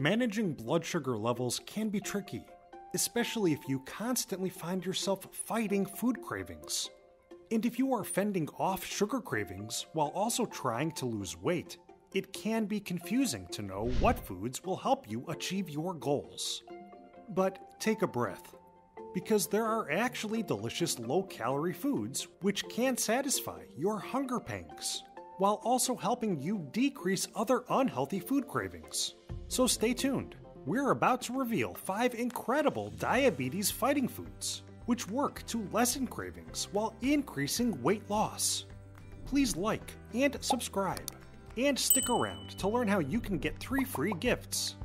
Managing blood sugar levels can be tricky, especially if you constantly find yourself fighting food cravings. And if you are fending off sugar cravings while also trying to lose weight, it can be confusing to know what foods will help you achieve your goals. But take a breath, because there are actually delicious low calorie foods which can satisfy your hunger pangs, while also helping you decrease other unhealthy food cravings. So stay tuned. We're about to reveal five incredible diabetes fighting foods, which work to lessen cravings while increasing weight loss. Please like and subscribe, and stick around to learn how you can get three free gifts.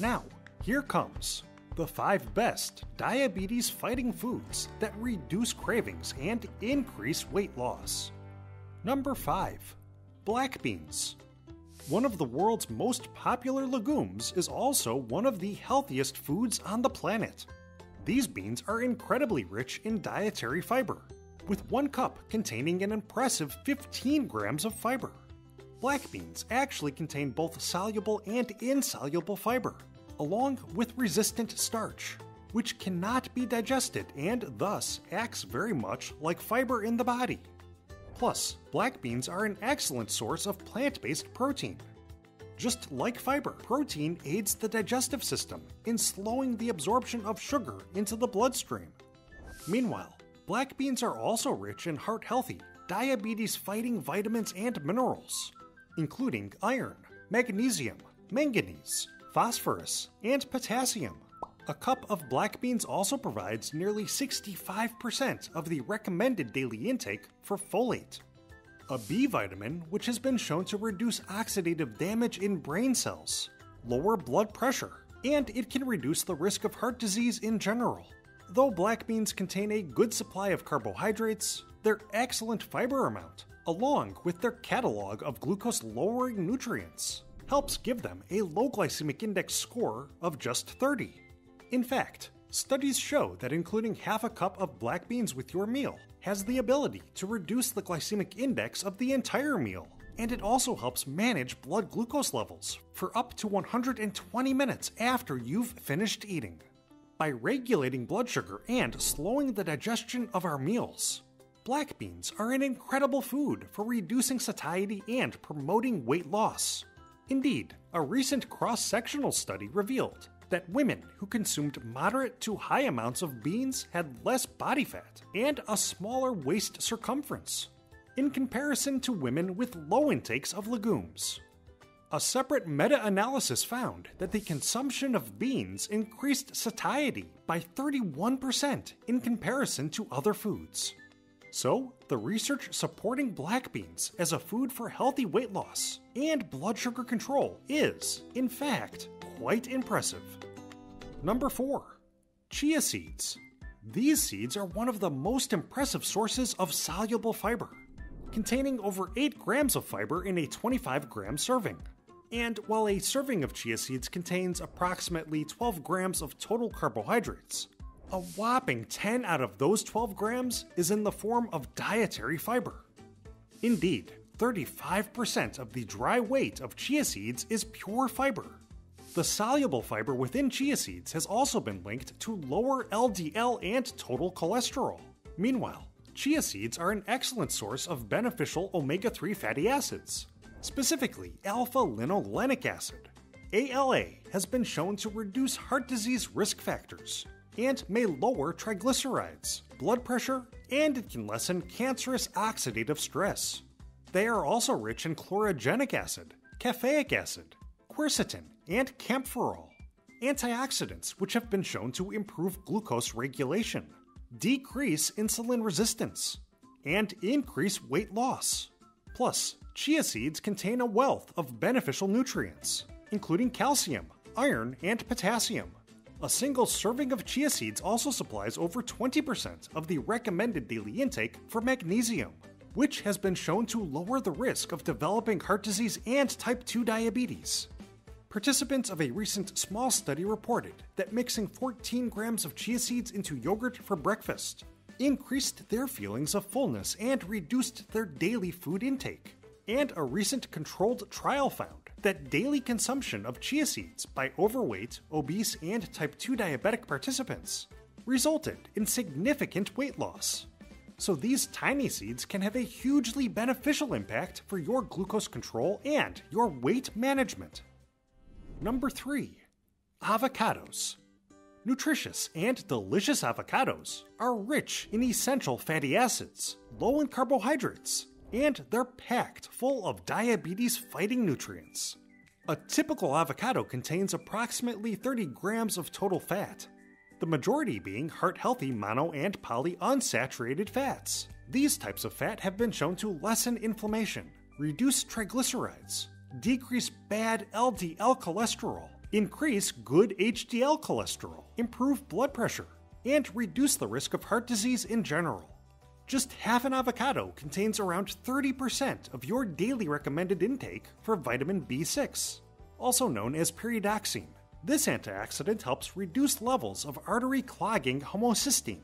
Now, here comes the five best diabetes fighting foods that reduce cravings and increase weight loss. Number 5. Black beans. One of the world's most popular legumes is also one of the healthiest foods on the planet. These beans are incredibly rich in dietary fiber, with one cup containing an impressive 15 grams of fiber. Black beans actually contain both soluble and insoluble fiber, along with resistant starch, which cannot be digested and thus acts very much like fiber in the body. Plus, black beans are an excellent source of plant based protein. Just like fiber, protein aids the digestive system in slowing the absorption of sugar into the bloodstream. Meanwhile, black beans are also rich in heart healthy, diabetes fighting vitamins and minerals, including iron, magnesium, manganese, phosphorus, and potassium. A cup of black beans also provides nearly 65% of the recommended daily intake for folate. A B vitamin, which has been shown to reduce oxidative damage in brain cells, lower blood pressure, and it can reduce the risk of heart disease in general. Though black beans contain a good supply of carbohydrates, their excellent fiber amount, along with their catalog of glucose lowering nutrients, helps give them a low glycemic index score of just 30. In fact, studies show that including half a cup of black beans with your meal has the ability to reduce the glycemic index of the entire meal, and it also helps manage blood glucose levels for up to 120 minutes after you've finished eating. By regulating blood sugar and slowing the digestion of our meals, black beans are an incredible food for reducing satiety and promoting weight loss. Indeed, a recent cross sectional study revealed that women who consumed moderate to high amounts of beans had less body fat and a smaller waist circumference, in comparison to women with low intakes of legumes. A separate meta analysis found that the consumption of beans increased satiety by 31% in comparison to other foods. So, the research supporting black beans as a food for healthy weight loss and blood sugar control is, in fact, quite impressive. Number 4. Chia seeds. These seeds are one of the most impressive sources of soluble fiber, containing over 8 grams of fiber in a 25 gram serving. And while a serving of chia seeds contains approximately 12 grams of total carbohydrates, a whopping 10 out of those 12 grams is in the form of dietary fiber. Indeed, 35% of the dry weight of chia seeds is pure fiber. The soluble fiber within chia seeds has also been linked to lower LDL and total cholesterol. Meanwhile, chia seeds are an excellent source of beneficial omega 3 fatty acids, specifically alpha linolenic acid. ALA has been shown to reduce heart disease risk factors and may lower triglycerides, blood pressure, and it can lessen cancerous oxidative stress. They are also rich in chlorogenic acid, caffeic acid, quercetin, and kaempferol, antioxidants which have been shown to improve glucose regulation, decrease insulin resistance, and increase weight loss. Plus, chia seeds contain a wealth of beneficial nutrients, including calcium, iron, and potassium. A single serving of chia seeds also supplies over 20% of the recommended daily intake for magnesium, which has been shown to lower the risk of developing heart disease and type 2 diabetes. Participants of a recent small study reported that mixing 14 grams of chia seeds into yogurt for breakfast increased their feelings of fullness and reduced their daily food intake. And a recent controlled trial found that daily consumption of chia seeds by overweight, obese, and type 2 diabetic participants resulted in significant weight loss. So these tiny seeds can have a hugely beneficial impact for your glucose control and your weight management. Number 3. Avocados. Nutritious and delicious avocados are rich in essential fatty acids, low in carbohydrates, and they're packed full of diabetes fighting nutrients. A typical avocado contains approximately 30 grams of total fat, the majority being heart healthy mono and polyunsaturated fats. These types of fat have been shown to lessen inflammation, reduce triglycerides, decrease bad LDL cholesterol, increase good HDL cholesterol, improve blood pressure, and reduce the risk of heart disease in general. Just half an avocado contains around 30% of your daily recommended intake for vitamin B6, also known as pyridoxine. This antioxidant helps reduce levels of artery clogging homocysteine.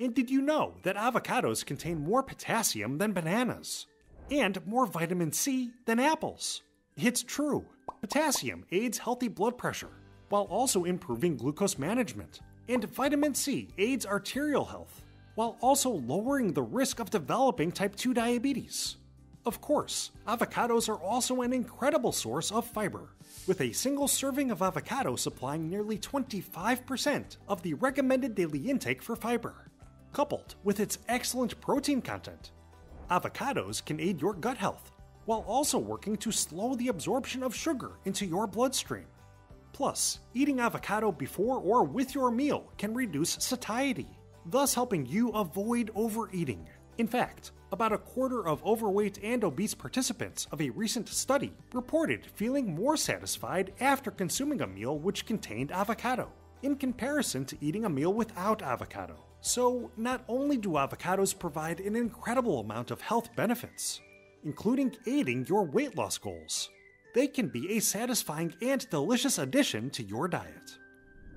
And did you know that avocados contain more potassium than bananas? And more vitamin C than apples? It's true. Potassium aids healthy blood pressure, while also improving glucose management. And vitamin C aids arterial health, while also lowering the risk of developing type 2 diabetes. Of course, avocados are also an incredible source of fiber, with a single serving of avocado supplying nearly 25% of the recommended daily intake for fiber. Coupled with its excellent protein content, avocados can aid your gut health while also working to slow the absorption of sugar into your bloodstream. Plus, eating avocado before or with your meal can reduce satiety, thus helping you avoid overeating. In fact, about a quarter of overweight and obese participants of a recent study reported feeling more satisfied after consuming a meal which contained avocado, in comparison to eating a meal without avocado. So, not only do avocados provide an incredible amount of health benefits, including aiding your weight loss goals. They can be a satisfying and delicious addition to your diet.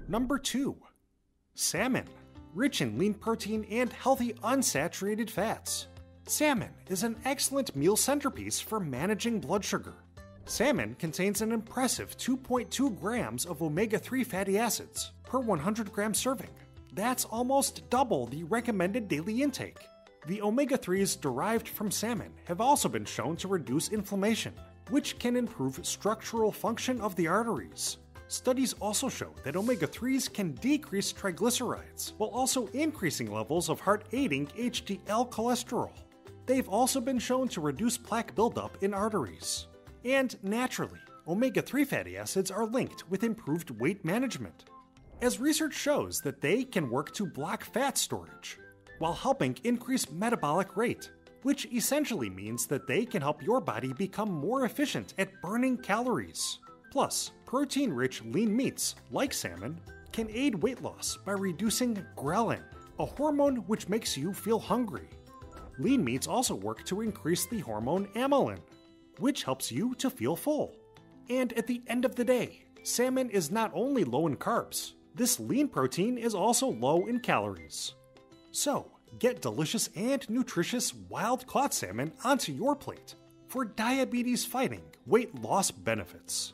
Number 2. Salmon. Rich in lean protein and healthy unsaturated fats. Salmon is an excellent meal centerpiece for managing blood sugar. Salmon contains an impressive 2.2 grams of omega 3 fatty acids per 100 gram serving. That's almost double the recommended daily intake. The omega 3s derived from salmon have also been shown to reduce inflammation, which can improve structural function of the arteries. Studies also show that omega 3s can decrease triglycerides while also increasing levels of heart aiding HDL cholesterol. They've also been shown to reduce plaque buildup in arteries. And naturally, omega 3 fatty acids are linked with improved weight management, as research shows that they can work to block fat storage while helping increase metabolic rate, which essentially means that they can help your body become more efficient at burning calories. Plus, protein rich lean meats, like salmon, can aid weight loss by reducing ghrelin, a hormone which makes you feel hungry. Lean meats also work to increase the hormone amylin, which helps you to feel full. And at the end of the day, salmon is not only low in carbs, this lean protein is also low in calories. So, get delicious and nutritious wild caught salmon onto your plate for diabetes fighting weight loss benefits.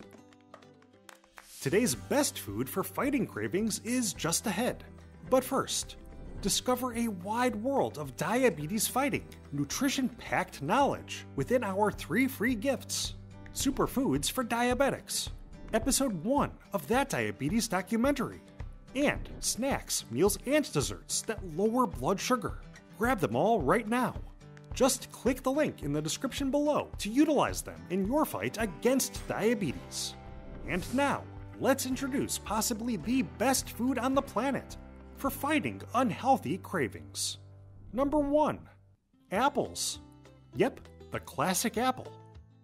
Today's best food for fighting cravings is just ahead. But first, discover a wide world of diabetes fighting, nutrition packed knowledge within our three free gifts Superfoods for Diabetics, Episode 1 of that diabetes documentary and snacks, meals, and desserts that lower blood sugar. Grab them all right now. Just click the link in the description below to utilize them in your fight against diabetes. And now, let's introduce possibly the best food on the planet for fighting unhealthy cravings. Number 1 Apples. Yep, the classic apple.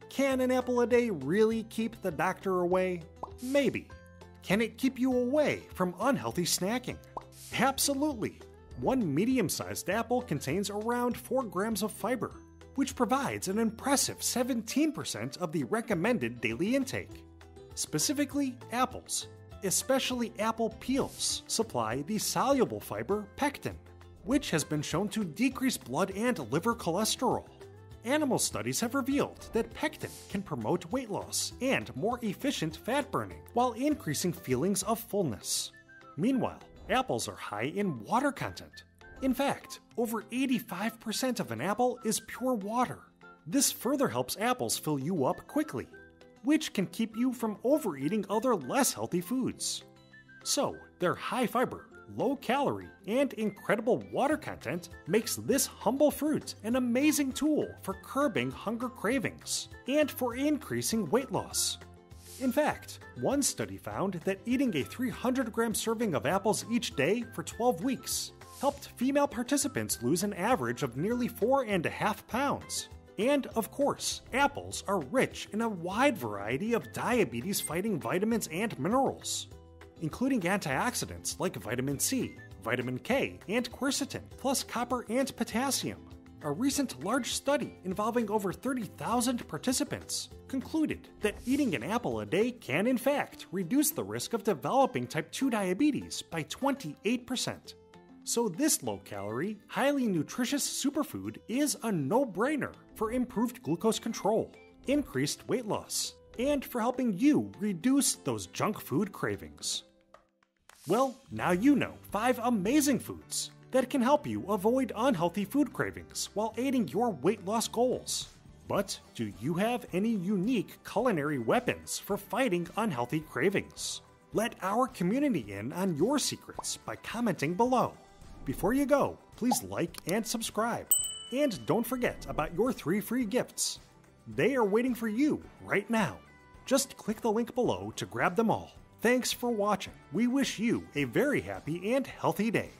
Can an apple a day really keep the doctor away? Maybe. Can it keep you away from unhealthy snacking? Absolutely. One medium sized apple contains around 4 grams of fiber, which provides an impressive 17% of the recommended daily intake. Specifically, apples, especially apple peels, supply the soluble fiber pectin, which has been shown to decrease blood and liver cholesterol. Animal studies have revealed that pectin can promote weight loss and more efficient fat burning while increasing feelings of fullness. Meanwhile, apples are high in water content. In fact, over 85% of an apple is pure water. This further helps apples fill you up quickly, which can keep you from overeating other less healthy foods. So, their high fiber, low calorie, and incredible water content makes this humble fruit an amazing tool for curbing hunger cravings and for increasing weight loss. In fact, one study found that eating a 300 gram serving of apples each day for 12 weeks helped female participants lose an average of nearly four and a half pounds. And of course, apples are rich in a wide variety of diabetes fighting vitamins and minerals including antioxidants like vitamin C, vitamin K, and quercetin, plus copper and potassium. A recent large study involving over 30,000 participants concluded that eating an apple a day can, in fact, reduce the risk of developing type 2 diabetes by 28%. So, this low calorie, highly nutritious superfood is a no brainer for improved glucose control, increased weight loss, and for helping you reduce those junk food cravings. Well, now you know five amazing foods that can help you avoid unhealthy food cravings while aiding your weight loss goals. But do you have any unique culinary weapons for fighting unhealthy cravings? Let our community in on your secrets by commenting below. Before you go, please like and subscribe. And don't forget about your three free gifts. They are waiting for you right now. Just click the link below to grab them all. Thanks for watching. We wish you a very happy and healthy day.